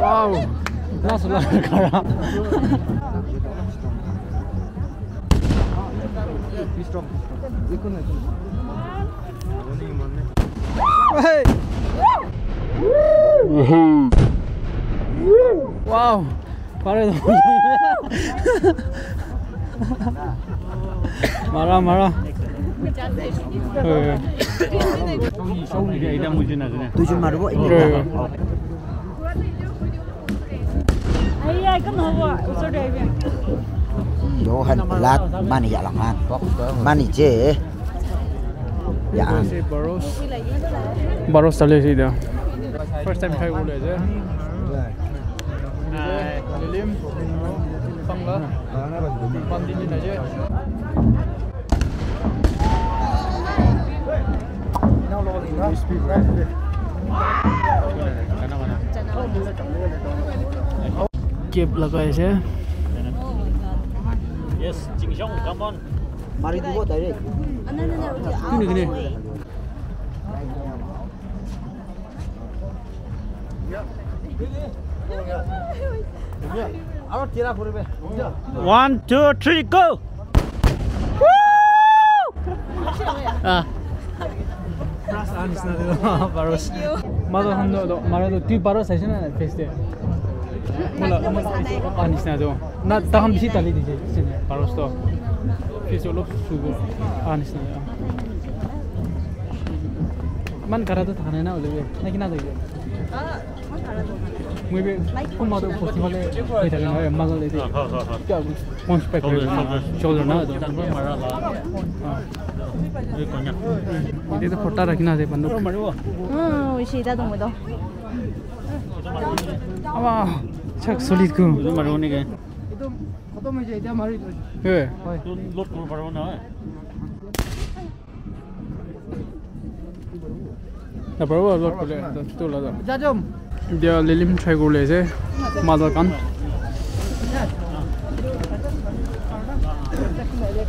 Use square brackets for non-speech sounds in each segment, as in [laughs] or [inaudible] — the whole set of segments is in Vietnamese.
Wow, that's another car. Be strong. Be strong. Hey! wow! パレードマラマラ tôi chưa maru bo ini Rồi. Ai ai cũng nào vậy Sao đây vậy yo han lat mani ya lang han mani je ya baros baros tali gì dah first time try boleh aja lilim pang lah pandingin aja Kep lagai saya. Keep lah guys ya. Yes, Ching Chong, come on. Mari dulu tadi. Gini gini. One, two, three, go. Woo! Ah. Anis nanti tu, baru. Malah handu tu, malah tu tiup baru saya sana face dia. Mula, Anis nanti tu. Nah, dah hampir sih tali dije, sini baru tu. Face allop subur, Anis nanti tu. Man cara tu thane na oleh, nak kena tu je. Mungkin pun mahu tu posisi mana, kita kena mahu mana ni tu. Kita pun konspek, shoulder na tu. na oleh. Na kina do. Muy bien. ¿Cómo hago posible? Mira, no es más de Hả, hả, hả. one spec shoulder na do. Marah lah. Ini konyak. Ini tu photo rakina deh banduk. Ừ, chị ta đồng đâu Wah, cak solid ku. Itu marah ni kan? Itu foto meja dia mari tu. Eh, Itu lot pun marah ni. 나 바로 lot boleh. Tu lah tu. Jajam. Dia lilim try boleh je.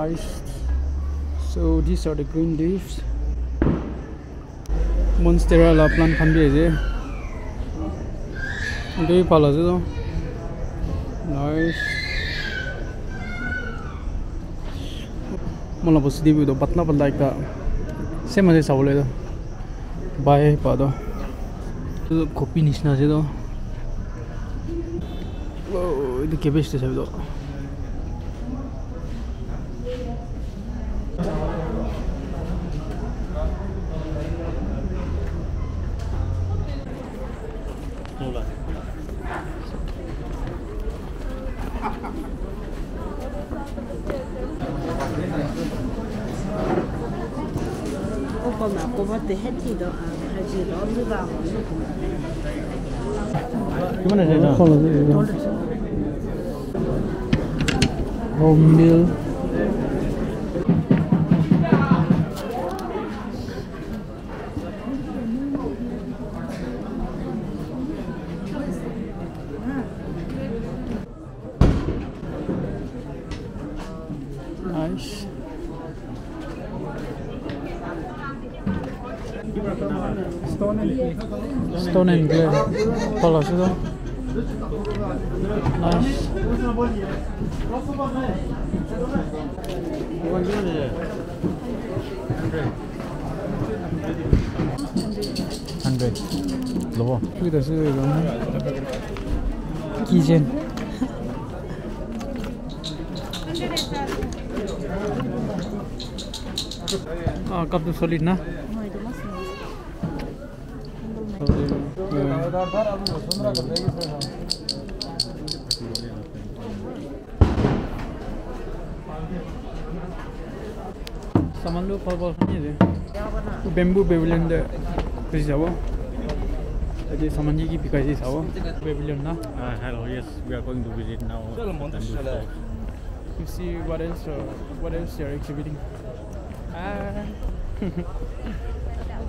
Nice. So these are the green leaves. Monstera la plant khan bi ase. Etu pal ase to. Nice. Mola bosi dibi to patla patla ekta. Same ase sabole to. Bye pa to. Etu copy nishna ase to. Oh, etu cabbage te sabi to. معقوبات بحديدة حديدة وضبع كمان هنا خلص هوم ميل Stone and clay. Follow, see though? Nice. Hundred. Lobo. Look at this. Keychain. Ah, cup to solid na. No, itu mas. सामान लो फल फल खाने दे bamboo Pavilion दे कैसे जाओ अजय सामान जी की बिकाई से जाओ पेविलियन ना Uh, hello, yes, we are going to visit now. Tandoor Fort. you see what else uh, what else they are exhibiting ah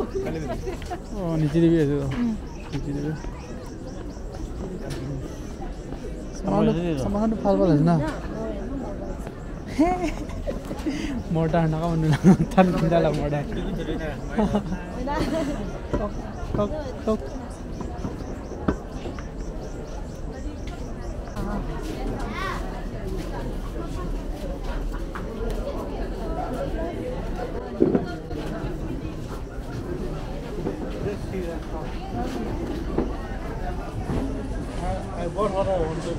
어, 니즈니 비에서. 니즈니 비. සමහට පල්වල දෙන්න මෝට අන්නකමන්න තන් දලා මොඩ තොක් Thank you. I, I bought what I wanted.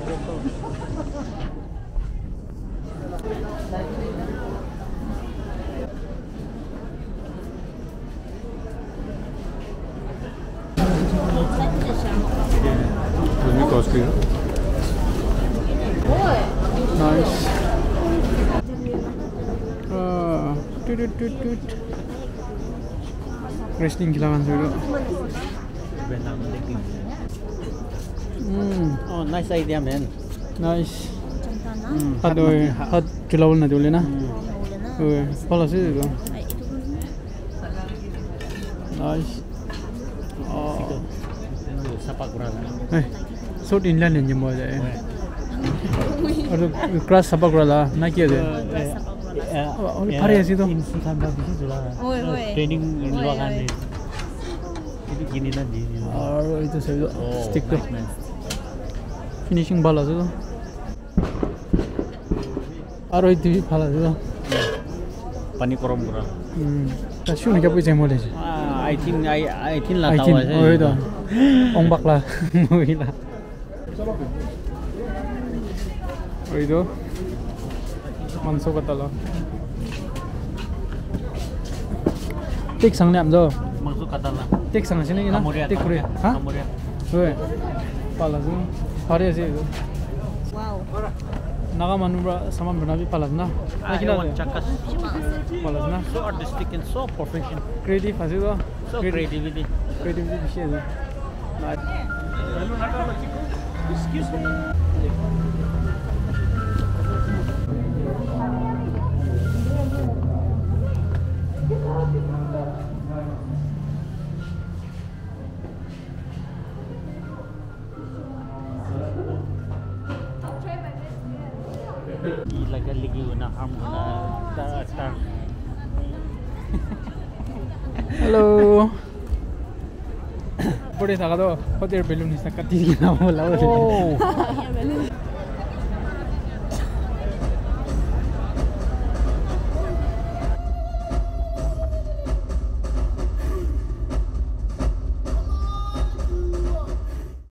Nice. Uh, toot toot toot. Wrestling kilawan dulu. when I'm thinking. Mm. Oh, nice idea, man. Nice. Mm, Hadoi, had kilau na dulu na. Oh, pala sih itu. Nice. Oh. Sapa kurang. Eh, sort [laughs] inland ni jembo aja. Aduh, kelas sapa kurang lah. Nak kira deh. Oh, oh parai Training luar. Finishing ball అది అరవై దివి ఫాల్ అది పని కొరం కూడా కష్టం ఇంకా పోయి చేయమో లేదు I think I I think I think ఓయ్ దా ông bạc là mười là ఓయ్ దో మనసు కట్టలా టిక్ సంగ్ నేమ్ దో maksud kata lah tik sana sini ya tik korea hah korea 왜 palazin pare sih itu wow naga manubra sama benabi palazna akila chakas palazna so artistic and so professional creative hasil so creativity creativity bir şey ya Excuse me. がリグなハムなたた Hello. Pwede sa ka to. Hotel balloon is nakatilig na wala. Oh.